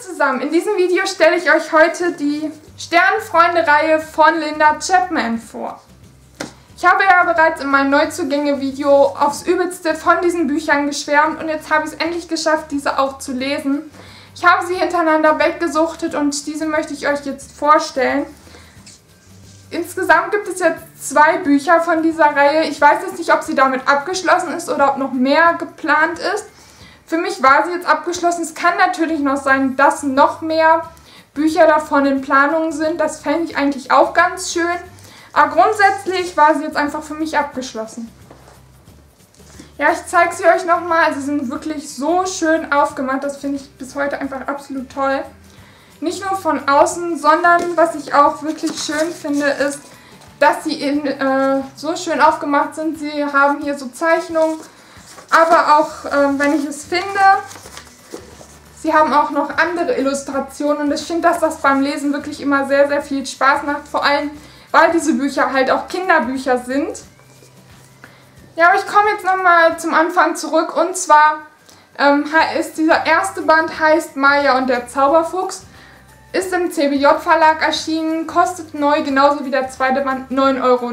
zusammen, in diesem Video stelle ich euch heute die Sternenfreunde-Reihe von Linda Chapman vor. Ich habe ja bereits in meinem Neuzugänge-Video aufs Übelste von diesen Büchern geschwärmt und jetzt habe ich es endlich geschafft, diese auch zu lesen. Ich habe sie hintereinander weggesuchtet und diese möchte ich euch jetzt vorstellen. Insgesamt gibt es jetzt zwei Bücher von dieser Reihe. Ich weiß jetzt nicht, ob sie damit abgeschlossen ist oder ob noch mehr geplant ist. Für mich war sie jetzt abgeschlossen. Es kann natürlich noch sein, dass noch mehr Bücher davon in Planung sind. Das fände ich eigentlich auch ganz schön. Aber grundsätzlich war sie jetzt einfach für mich abgeschlossen. Ja, ich zeige sie euch nochmal. Sie sind wirklich so schön aufgemacht. Das finde ich bis heute einfach absolut toll. Nicht nur von außen, sondern was ich auch wirklich schön finde, ist, dass sie in, äh, so schön aufgemacht sind. Sie haben hier so Zeichnungen aber auch, ähm, wenn ich es finde, sie haben auch noch andere Illustrationen und ich finde, dass das beim Lesen wirklich immer sehr, sehr viel Spaß macht, vor allem, weil diese Bücher halt auch Kinderbücher sind. Ja, aber ich komme jetzt nochmal zum Anfang zurück und zwar ähm, ist dieser erste Band heißt Maya und der Zauberfuchs, ist im CBJ Verlag erschienen, kostet neu genauso wie der zweite Band 9,99 Euro,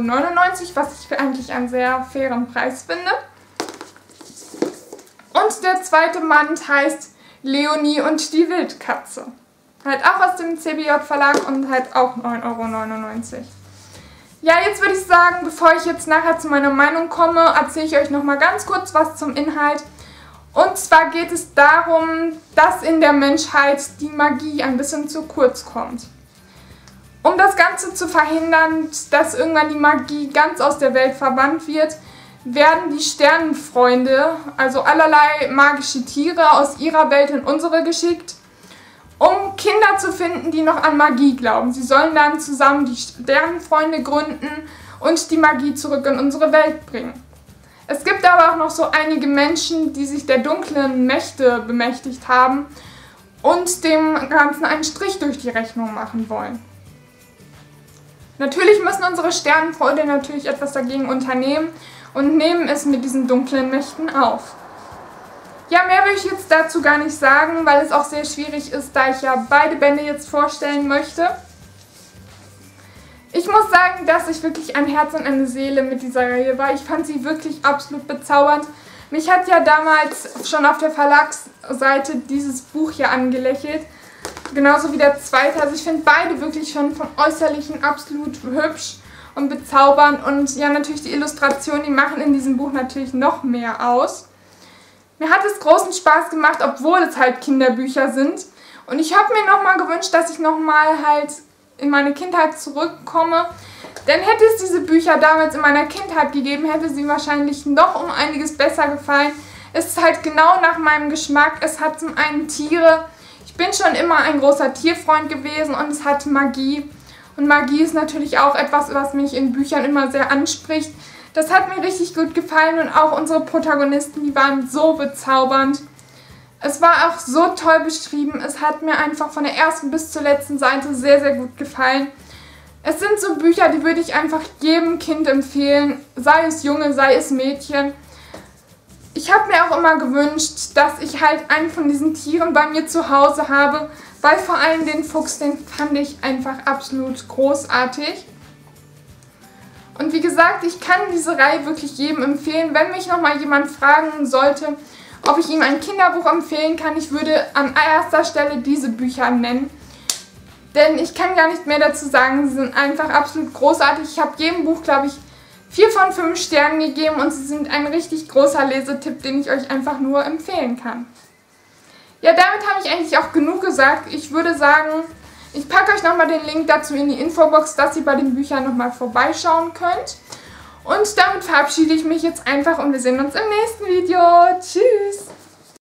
was ich eigentlich einen sehr fairen Preis finde. Und der zweite Band heißt Leonie und die Wildkatze. Halt auch aus dem CBJ Verlag und halt auch 9,99 Euro. Ja, jetzt würde ich sagen, bevor ich jetzt nachher zu meiner Meinung komme, erzähle ich euch nochmal ganz kurz was zum Inhalt. Und zwar geht es darum, dass in der Menschheit die Magie ein bisschen zu kurz kommt. Um das Ganze zu verhindern, dass irgendwann die Magie ganz aus der Welt verbannt wird, werden die Sternenfreunde, also allerlei magische Tiere aus ihrer Welt in unsere geschickt, um Kinder zu finden, die noch an Magie glauben. Sie sollen dann zusammen die Sternenfreunde gründen und die Magie zurück in unsere Welt bringen. Es gibt aber auch noch so einige Menschen, die sich der dunklen Mächte bemächtigt haben und dem Ganzen einen Strich durch die Rechnung machen wollen. Natürlich müssen unsere Sternenfreunde natürlich etwas dagegen unternehmen und nehmen es mit diesen dunklen Mächten auf. Ja, mehr will ich jetzt dazu gar nicht sagen, weil es auch sehr schwierig ist, da ich ja beide Bände jetzt vorstellen möchte. Ich muss sagen, dass ich wirklich ein Herz und eine Seele mit dieser Reihe war. Ich fand sie wirklich absolut bezaubernd. Mich hat ja damals schon auf der Verlagsseite dieses Buch hier angelächelt. Genauso wie der zweite. Also ich finde beide wirklich schon von Äußerlichen absolut hübsch und bezaubern. Und ja, natürlich die Illustrationen, die machen in diesem Buch natürlich noch mehr aus. Mir hat es großen Spaß gemacht, obwohl es halt Kinderbücher sind. Und ich habe mir nochmal gewünscht, dass ich nochmal halt in meine Kindheit zurückkomme. Denn hätte es diese Bücher damals in meiner Kindheit gegeben, hätte sie wahrscheinlich noch um einiges besser gefallen. Es ist halt genau nach meinem Geschmack. Es hat zum einen Tiere. Ich bin schon immer ein großer Tierfreund gewesen und es hat Magie. Und Magie ist natürlich auch etwas, was mich in Büchern immer sehr anspricht. Das hat mir richtig gut gefallen und auch unsere Protagonisten, die waren so bezaubernd. Es war auch so toll beschrieben. Es hat mir einfach von der ersten bis zur letzten Seite sehr, sehr gut gefallen. Es sind so Bücher, die würde ich einfach jedem Kind empfehlen, sei es Junge, sei es Mädchen. Ich habe mir auch immer gewünscht, dass ich halt einen von diesen Tieren bei mir zu Hause habe, weil vor allem den Fuchs, den fand ich einfach absolut großartig. Und wie gesagt, ich kann diese Reihe wirklich jedem empfehlen. Wenn mich nochmal jemand fragen sollte, ob ich ihm ein Kinderbuch empfehlen kann, ich würde an erster Stelle diese Bücher nennen. Denn ich kann gar nicht mehr dazu sagen, sie sind einfach absolut großartig. Ich habe jedem Buch, glaube ich, 4 von 5 Sternen gegeben und sie sind ein richtig großer Lesetipp, den ich euch einfach nur empfehlen kann. Ja, damit habe ich eigentlich auch genug gesagt. Ich würde sagen, ich packe euch nochmal den Link dazu in die Infobox, dass ihr bei den Büchern nochmal vorbeischauen könnt. Und damit verabschiede ich mich jetzt einfach und wir sehen uns im nächsten Video. Tschüss!